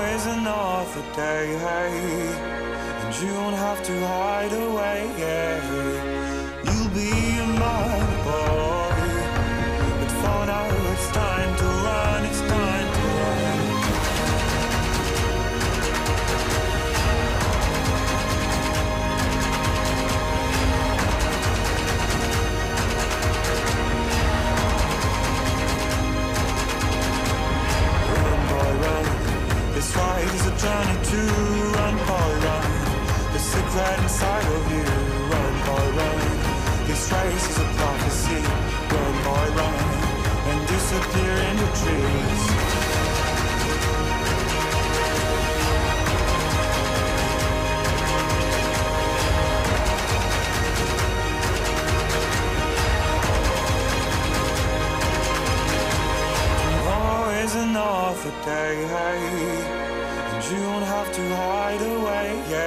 Is another day, and you won't have to hide away. You'll a journey to run, boy, run. The secret inside of you. Run, boy, run. This race is a prophecy. Run, boy, run. And disappear in the trees. Is another day, you don't have to hide away. Be